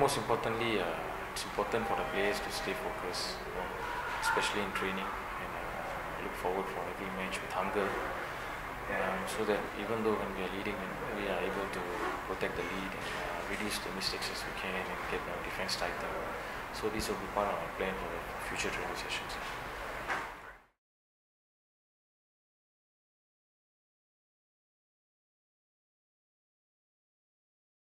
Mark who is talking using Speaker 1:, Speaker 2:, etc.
Speaker 1: Most importantly, uh, it's important for the players to stay focused, you know, especially in training. And uh, look forward for every match with hunger, um, so that even though when we are leading, we are able to protect the lead and uh, reduce the mistakes as we can and get our defense tighter. So this will be part of our plan for the future training sessions.